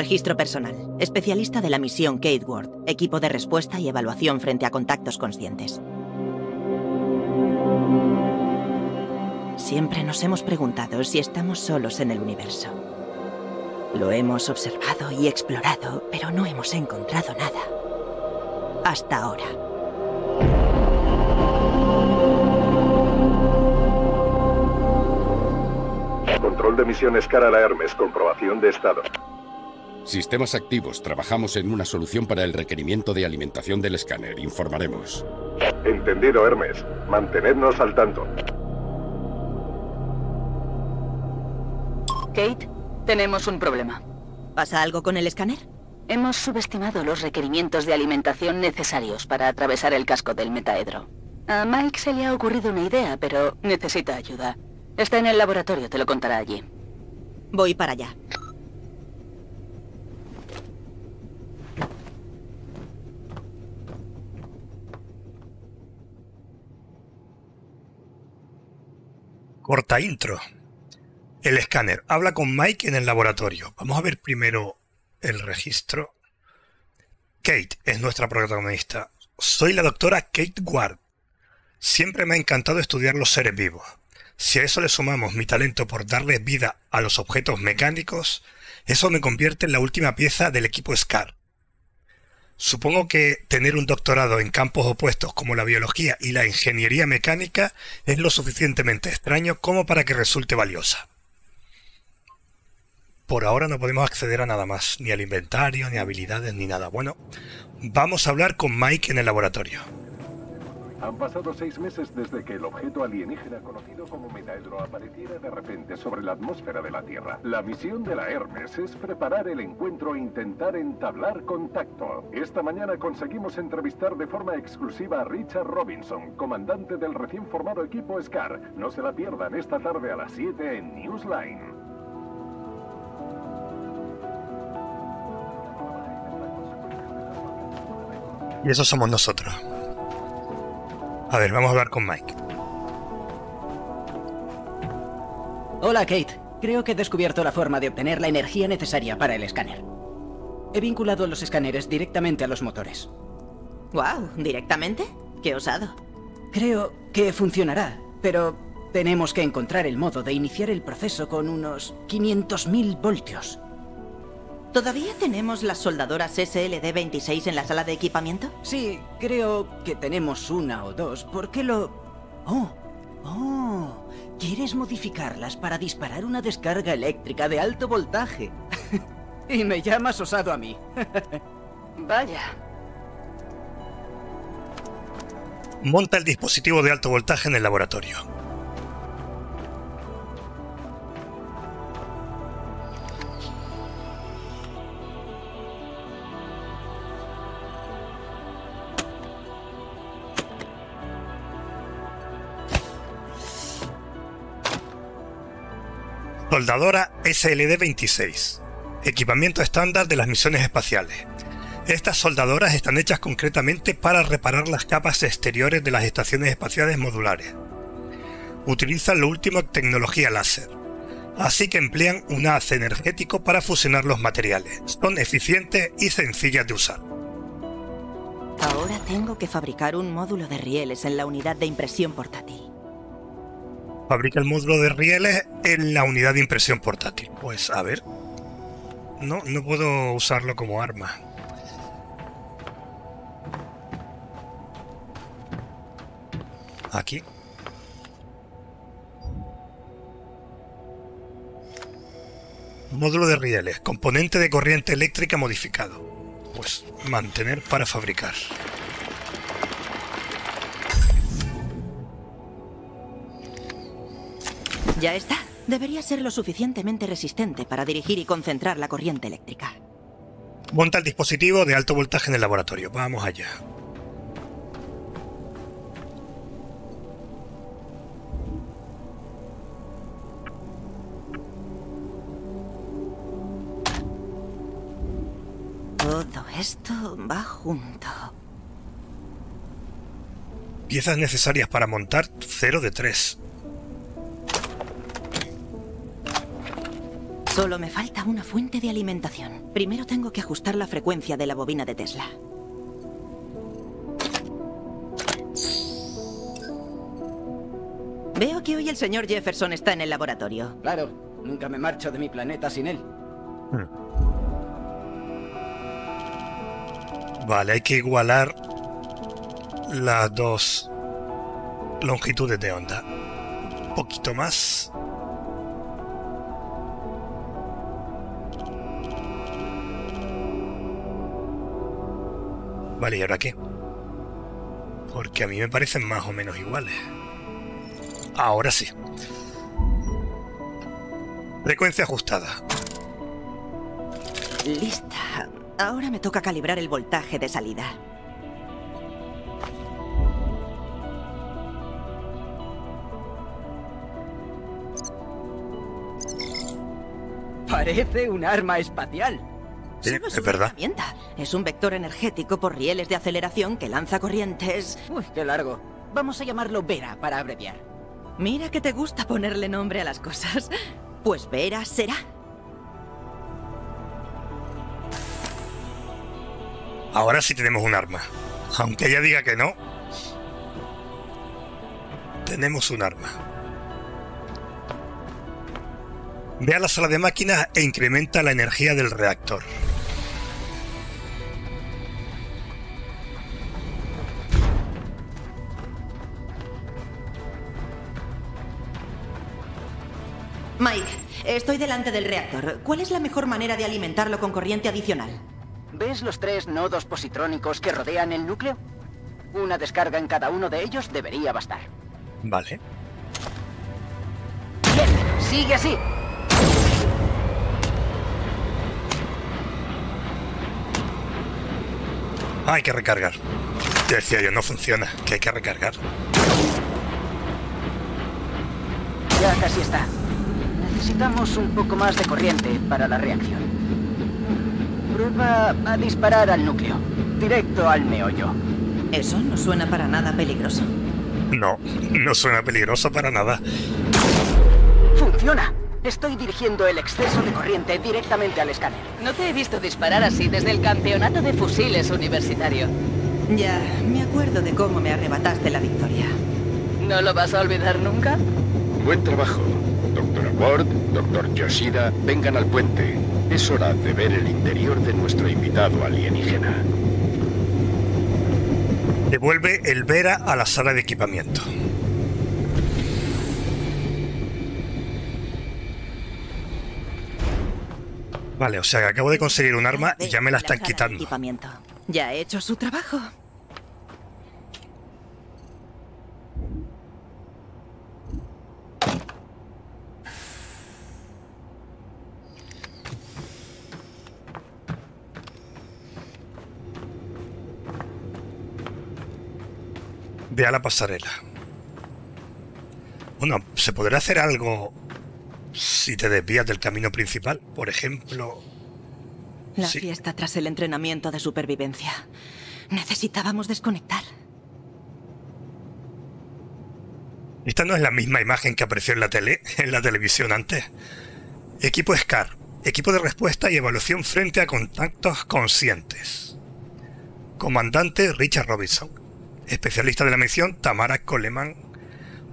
Registro personal. Especialista de la misión Kate Ward. Equipo de respuesta y evaluación frente a contactos conscientes. Siempre nos hemos preguntado si estamos solos en el universo. Lo hemos observado y explorado, pero no hemos encontrado nada. Hasta ahora. Control de misiones cara a la Hermes, comprobación de estado. Sistemas activos. Trabajamos en una solución para el requerimiento de alimentación del escáner. Informaremos. Entendido, Hermes. Mantenednos al tanto. Kate, tenemos un problema. ¿Pasa algo con el escáner? Hemos subestimado los requerimientos de alimentación necesarios para atravesar el casco del metaedro. A Mike se le ha ocurrido una idea, pero necesita ayuda. Está en el laboratorio, te lo contará allí. Voy para allá. Corta intro. El escáner habla con Mike en el laboratorio. Vamos a ver primero el registro. Kate es nuestra protagonista. Soy la doctora Kate Ward. Siempre me ha encantado estudiar los seres vivos. Si a eso le sumamos mi talento por darle vida a los objetos mecánicos, eso me convierte en la última pieza del equipo SCAR. Supongo que tener un doctorado en campos opuestos como la biología y la ingeniería mecánica es lo suficientemente extraño como para que resulte valiosa. Por ahora no podemos acceder a nada más, ni al inventario, ni habilidades, ni nada. Bueno, vamos a hablar con Mike en el laboratorio. Han pasado seis meses desde que el objeto alienígena conocido como Metaedro apareciera de repente sobre la atmósfera de la Tierra. La misión de la Hermes es preparar el encuentro e intentar entablar contacto. Esta mañana conseguimos entrevistar de forma exclusiva a Richard Robinson, comandante del recién formado equipo SCAR. No se la pierdan esta tarde a las 7 en Newsline. Y eso somos nosotros. A ver, vamos a hablar con Mike. Hola, Kate. Creo que he descubierto la forma de obtener la energía necesaria para el escáner. He vinculado los escáneres directamente a los motores. ¡Wow! ¿Directamente? ¡Qué osado! Creo que funcionará, pero tenemos que encontrar el modo de iniciar el proceso con unos 500.000 voltios. ¿Todavía tenemos las soldadoras SLD-26 en la sala de equipamiento? Sí, creo que tenemos una o dos. ¿Por qué lo...? Oh, oh, ¿quieres modificarlas para disparar una descarga eléctrica de alto voltaje? y me llamas osado a mí. Vaya. Monta el dispositivo de alto voltaje en el laboratorio. Soldadora SLD-26. Equipamiento estándar de las misiones espaciales. Estas soldadoras están hechas concretamente para reparar las capas exteriores de las estaciones espaciales modulares. Utilizan la última tecnología láser, así que emplean un haz energético para fusionar los materiales. Son eficientes y sencillas de usar. Ahora tengo que fabricar un módulo de rieles en la unidad de impresión portátil. Fabrica el módulo de rieles en la unidad de impresión portátil. Pues a ver. No, no puedo usarlo como arma. Aquí. Módulo de rieles. Componente de corriente eléctrica modificado. Pues mantener para fabricar. Ya está. Debería ser lo suficientemente resistente para dirigir y concentrar la corriente eléctrica. Monta el dispositivo de alto voltaje en el laboratorio. Vamos allá. Todo esto va junto. Piezas necesarias para montar 0 de 3. Solo me falta una fuente de alimentación. Primero tengo que ajustar la frecuencia de la bobina de Tesla. Veo que hoy el señor Jefferson está en el laboratorio. Claro, nunca me marcho de mi planeta sin él. Vale, hay que igualar las dos longitudes de onda. Un poquito más. Vale, ¿y ahora qué? Porque a mí me parecen más o menos iguales. Ahora sí. Frecuencia ajustada. Lista. Ahora me toca calibrar el voltaje de salida. Parece un arma espacial. Sí, Solo es una verdad. herramienta. Es un vector energético por rieles de aceleración que lanza corrientes. Uy, qué largo. Vamos a llamarlo Vera para abreviar. Mira que te gusta ponerle nombre a las cosas. Pues Vera será. Ahora sí tenemos un arma. Aunque ella diga que no. Tenemos un arma. Ve a la sala de máquinas e incrementa la energía del reactor. Estoy delante del reactor. ¿Cuál es la mejor manera de alimentarlo con corriente adicional? ¿Ves los tres nodos positrónicos que rodean el núcleo? Una descarga en cada uno de ellos debería bastar. Vale. Bien, sigue así. Ah, hay que recargar. Te decía yo, no funciona, que hay que recargar. Ya casi está. Necesitamos un poco más de corriente para la reacción. Prueba a disparar al núcleo, directo al meollo. Eso no suena para nada peligroso. No, no suena peligroso para nada. ¡Funciona! Estoy dirigiendo el exceso de corriente directamente al escáner. No te he visto disparar así desde el campeonato de fusiles universitario. Ya, me acuerdo de cómo me arrebataste la victoria. ¿No lo vas a olvidar nunca? Buen trabajo. Doctora Ward, doctor Yoshida, vengan al puente. Es hora de ver el interior de nuestro invitado alienígena. Devuelve el Vera a la sala de equipamiento. Vale, o sea que acabo de conseguir un arma y ya me la están quitando. Ya ha hecho su trabajo. Ve a la pasarela. Bueno, ¿se podrá hacer algo si te desvías del camino principal? Por ejemplo... La Sí. fiesta tras el entrenamiento de supervivencia. Necesitábamos desconectar. Esta no es la misma imagen que apareció en la tele, en la televisión antes. Equipo SCAR. Equipo de respuesta y evaluación frente a contactos conscientes. Comandante Richard Robinson. Especialista de la misión Tamara Coleman.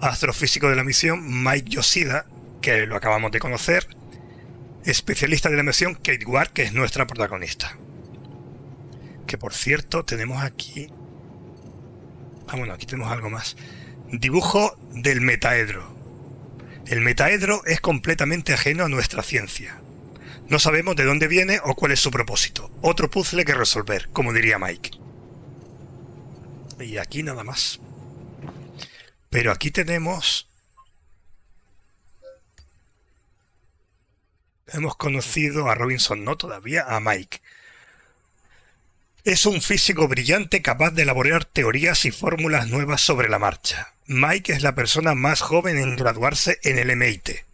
Astrofísico de la misión Mike Yoshida, que lo acabamos de conocer. Especialista de la misión Kate Ward, que es nuestra protagonista. Que por cierto, tenemos aquí. Ah, bueno, aquí tenemos algo más. Dibujo del metaedro. El metaedro es completamente ajeno a nuestra ciencia. No sabemos de dónde viene o cuál es su propósito. Otro puzzle que resolver, como diría Mike. Y aquí nada más. Pero aquí tenemos... Hemos conocido a Robinson, no todavía, a Mike. Es un físico brillante capaz de elaborar teorías y fórmulas nuevas sobre la marcha. Mike es la persona más joven en graduarse en el MIT.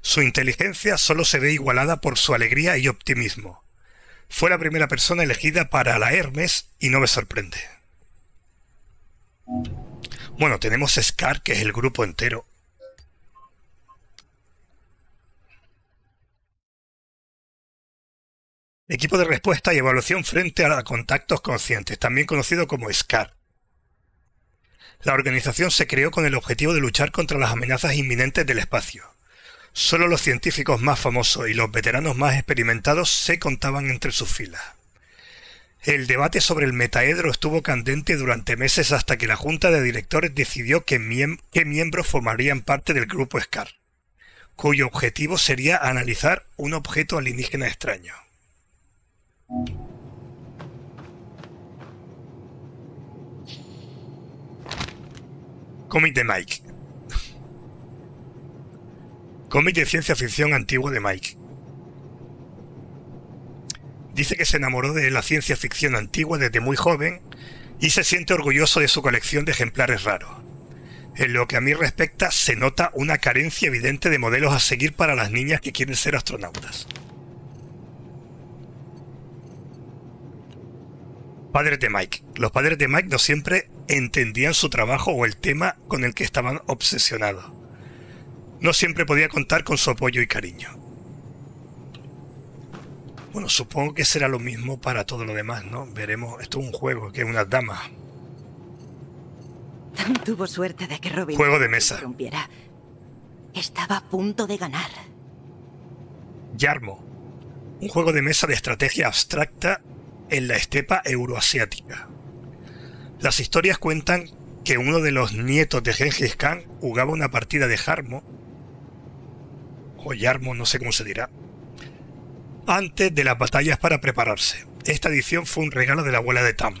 Su inteligencia solo se ve igualada por su alegría y optimismo. Fue la primera persona elegida para la Hermes y no me sorprende. Bueno, tenemos SCAR, que es el grupo entero. Equipo de respuesta y evaluación frente a contactos conscientes, también conocido como SCAR. La organización se creó con el objetivo de luchar contra las amenazas inminentes del espacio. Solo los científicos más famosos y los veteranos más experimentados se contaban entre sus filas. El debate sobre el metaedro estuvo candente durante meses hasta que la junta de directores decidió que, miembros formarían parte del grupo SCAR, cuyo objetivo sería analizar un objeto alienígena extraño. Cómic de Mike. Cómic de ciencia ficción antiguo de Mike. Dice que se enamoró de la ciencia ficción antigua desde muy joven y se siente orgulloso de su colección de ejemplares raros. En lo que a mí respecta, se nota una carencia evidente de modelos a seguir para las niñas que quieren ser astronautas. Padres de Mike. Los padres de Mike no siempre entendían su trabajo o el tema con el que estaban obsesionados. No siempre podía contar con su apoyo y cariño. Bueno, supongo que será lo mismo para todo lo demás, ¿no? Veremos, esto es un juego, que es unas damas. Tuvo suerte de que Robin juego de mesa. Rompiera. Estaba a punto de ganar. Yarmo. Un juego de mesa de estrategia abstracta en la estepa euroasiática. Las historias cuentan que uno de los nietos de Gengis Khan jugaba una partida de Jarmo, o Yarmo, no sé cómo se dirá, antes de las batallas para prepararse. Esta edición fue un regalo de la abuela de Tam.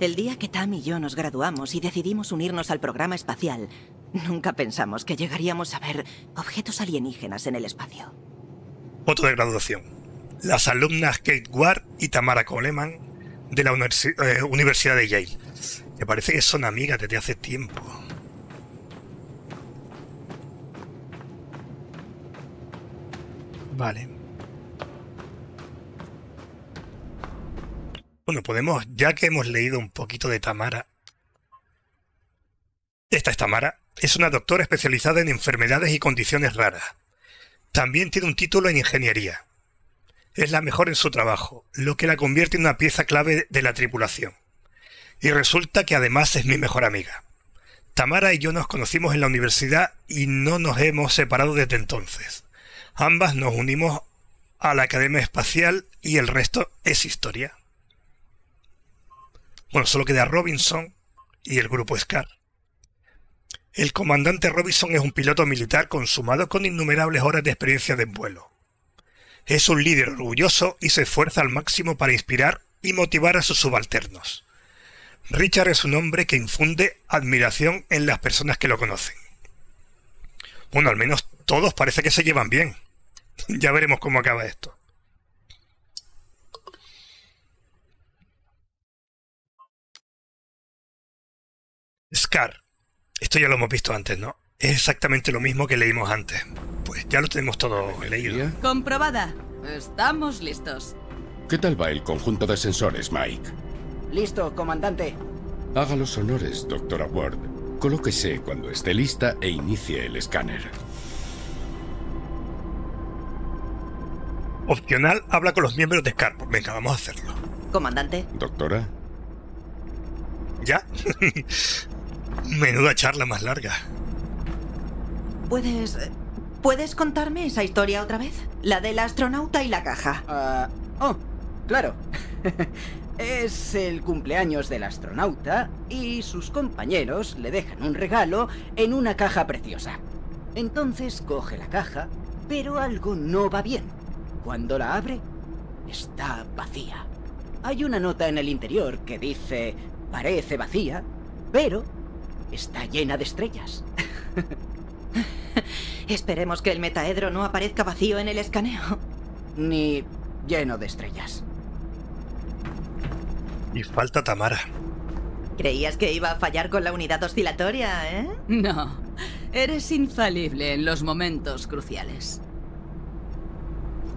El día que Tam y yo nos graduamos y decidimos unirnos al programa espacial, nunca pensamos que llegaríamos a ver objetos alienígenas en el espacio. Foto de graduación. Las alumnas Kate Ward y Tamara Coleman de la eh, Universidad de Yale. Me parece que son amigas desde hace tiempo. Vale. Bueno, podemos, ya que hemos leído un poquito de Tamara. Esta es Tamara. Es una doctora especializada en enfermedades y condiciones raras. También tiene un título en ingeniería. Es la mejor en su trabajo, lo que la convierte en una pieza clave de la tripulación. Y resulta que además es mi mejor amiga. Tamara y yo nos conocimos en la universidad y no nos hemos separado desde entonces. Ambas nos unimos a la Academia Espacial y el resto es historia. Bueno, solo queda Robinson y el grupo SCAR. El comandante Robinson es un piloto militar consumado con innumerables horas de experiencia de vuelo. Es un líder orgulloso y se esfuerza al máximo para inspirar y motivar a sus subalternos. Richard es un hombre que infunde admiración en las personas que lo conocen. Bueno, al menos todos parece que se llevan bien. ya veremos cómo acaba esto. Scar. Esto ya lo hemos visto antes, ¿no? Es exactamente lo mismo que leímos antes. Pues ya lo tenemos todo leído. Comprobada. Estamos listos. ¿Qué tal va el conjunto de sensores, Mike? Listo, comandante. Haga los honores, doctora Ward. Colóquese cuando esté lista e inicie el escáner. Opcional, habla con los miembros de SCAR. Venga, vamos a hacerlo. Comandante. Doctora. ¿Ya? Menuda charla más larga. ¿Puedes... ¿Puedes contarme esa historia otra vez? La del astronauta y la caja. Ah, oh, claro. es el cumpleaños del astronauta y sus compañeros le dejan un regalo en una caja preciosa. Entonces coge la caja, pero algo no va bien. Cuando la abre, está vacía. Hay una nota en el interior que dice, parece vacía, pero está llena de estrellas. Esperemos que el metaedro no aparezca vacío en el escaneo. Ni lleno de estrellas. Y falta Tamara. ¿Creías que iba a fallar con la unidad oscilatoria, eh? No. Eres infalible en los momentos cruciales.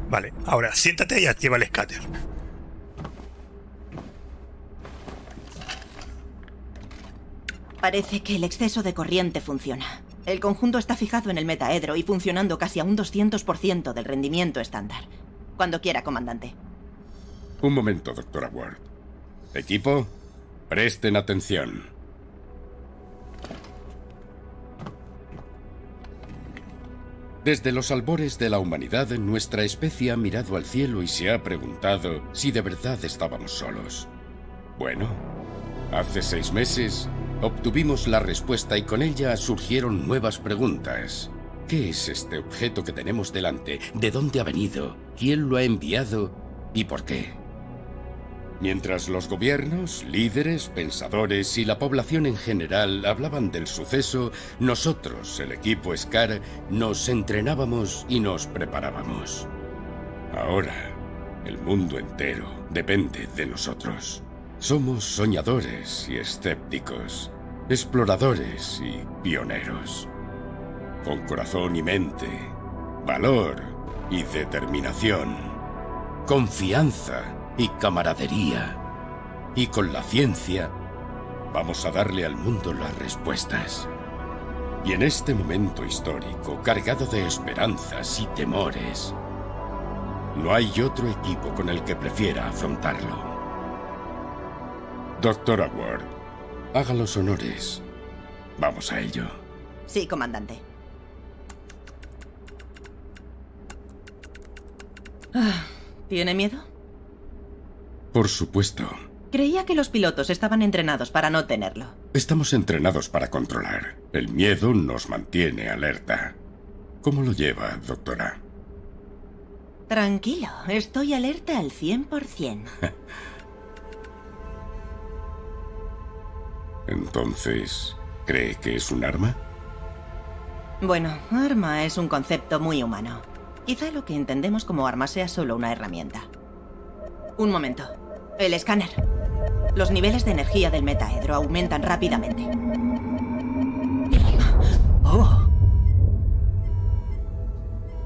Vale, ahora siéntate y activa el escáner. Parece que el exceso de corriente funciona. El conjunto está fijado en el metaedro y funcionando casi a un 200% del rendimiento estándar. Cuando quiera, comandante. Un momento, doctora Ward. Equipo, presten atención. Desde los albores de la humanidad, nuestra especie ha mirado al cielo y se ha preguntado si de verdad estábamos solos. Bueno, hace seis meses obtuvimos la respuesta y con ella surgieron nuevas preguntas. ¿Qué es este objeto que tenemos delante? ¿De dónde ha venido? ¿Quién lo ha enviado? ¿Y por qué? Mientras los gobiernos, líderes, pensadores y la población en general hablaban del suceso, nosotros, el equipo SCAR, nos entrenábamos y nos preparábamos. Ahora, el mundo entero depende de nosotros. Somos soñadores y escépticos, exploradores y pioneros. Con corazón y mente, valor y determinación, confianza y camaradería. Y con la ciencia vamos a darle al mundo las respuestas. Y en este momento histórico, cargado de esperanzas y temores, no hay otro equipo con el que prefiera afrontarlo. Doctor Ward, haga los honores. Vamos a ello. Sí, comandante. Ah, ¿Tiene miedo? Por supuesto. Creía que los pilotos estaban entrenados para no tenerlo. Estamos entrenados para controlar. El miedo nos mantiene alerta. ¿Cómo lo lleva, doctora? Tranquilo, estoy alerta al 100%. Entonces, ¿cree que es un arma? Bueno, arma es un concepto muy humano. Quizá lo que entendemos como arma sea solo una herramienta. Un momento. El escáner. Los niveles de energía del metaedro aumentan rápidamente. Oh,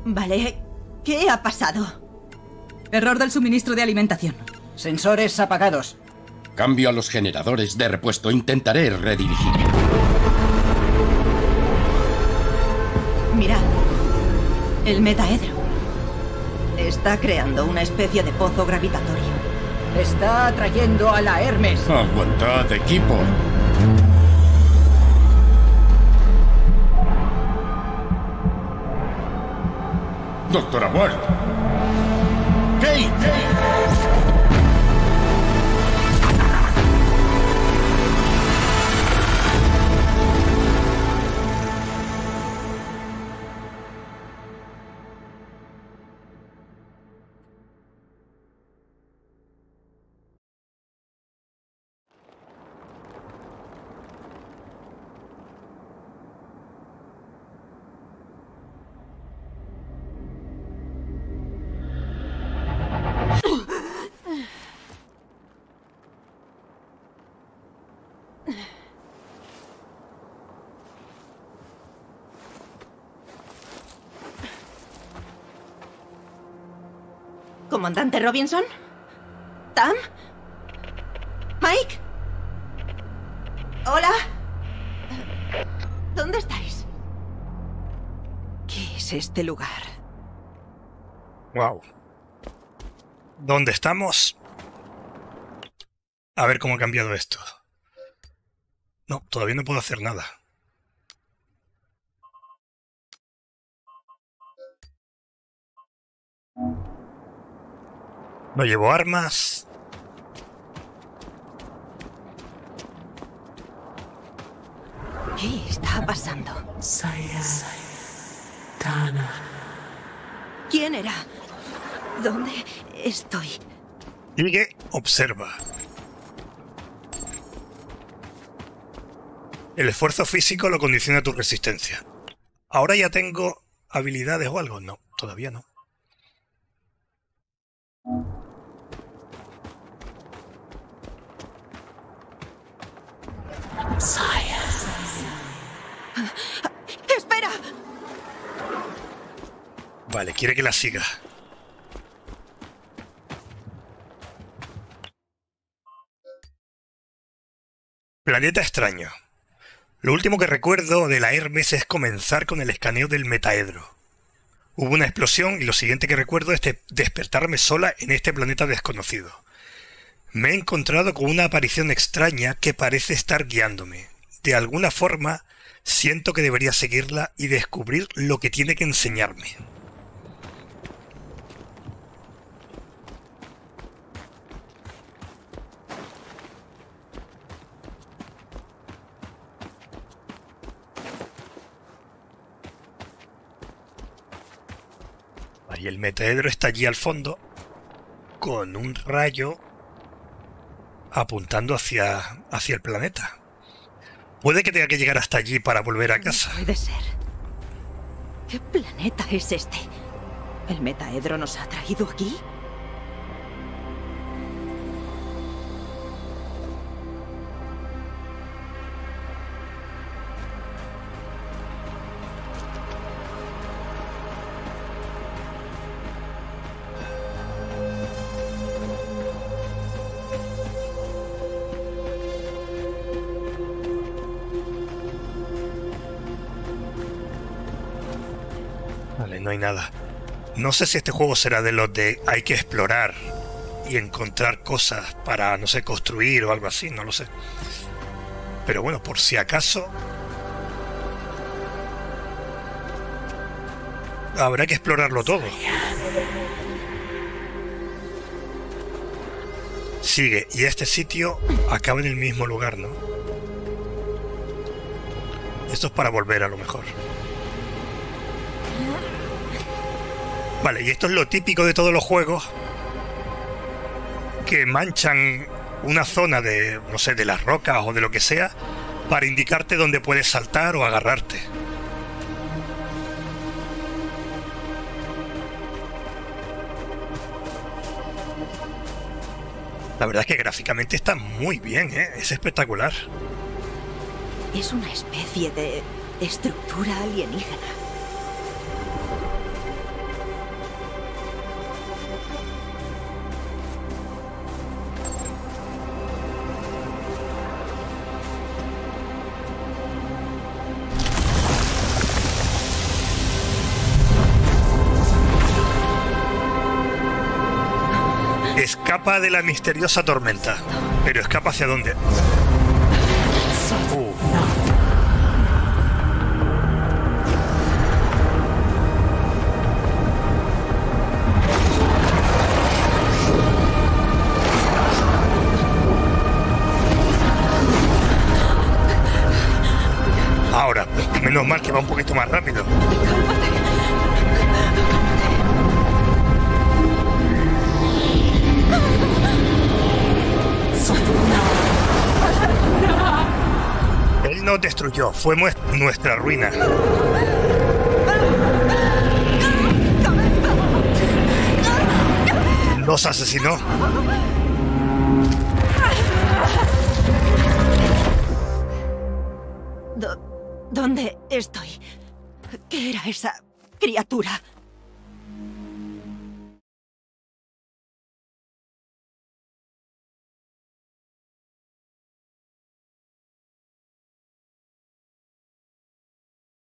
Vale, ¿qué ha pasado? Error del suministro de alimentación. sensores apagados. Cambio a los generadores de repuesto. Intentaré redirigir. Mirad. El metaedro. Está creando una especie de pozo gravitatorio. Está atrayendo a la Hermes. Aguantad, equipo. Doctora Ward. Kate. ¿Comandante Robinson? ¿Tam? ¿Mike? ¿Hola? ¿Dónde estáis? ¿Qué es este lugar? Wow. ¿Dónde estamos? A ver cómo ha cambiado esto. No, todavía no puedo hacer nada. No llevo armas. ¿Qué está pasando? ¿Quién era? ¿Dónde estoy? Sigue, observa. El esfuerzo físico lo condiciona tu resistencia. Ahora ya tengo habilidades o algo. No, todavía no. ¡Espera! Vale, quiere que la siga. Planeta extraño. Lo último que recuerdo de la Hermes es comenzar con el escaneo del metaedro. Hubo una explosión y lo siguiente que recuerdo es despertarme sola en este planeta desconocido. Me he encontrado con una aparición extraña que parece estar guiándome. De alguna forma, siento que debería seguirla y descubrir lo que tiene que enseñarme. Y el metaedro está allí al fondo con un rayo apuntando hacia, hacia el planeta. Puede que tenga que llegar hasta allí para volver a casa. puede ser. ¿Qué planeta es este? ¿El metaedro nos ha traído aquí? No sé si este juego será de los de hay que explorar y encontrar cosas para, no sé, construir o algo así, no lo sé. Pero bueno, por si acaso... Habrá que explorarlo todo. Sigue, y este sitio acaba en el mismo lugar, ¿no? Esto es para volver a lo mejor. Vale, y esto es lo típico de todos los juegos que manchan una zona de, no sé, de las rocas o de lo que sea para indicarte dónde puedes saltar o agarrarte. La verdad es que gráficamente está muy bien, ¿eh? es espectacular. Es una especie de estructura alienígena. De la misteriosa tormenta. Pero escapa hacia dónde? Uh. Ahora, menos mal que va un poquito más rápido. Nos destruyó, fue nuestra ruina. Nos asesinó. ¿Dónde estoy? ¿Qué era esa criatura?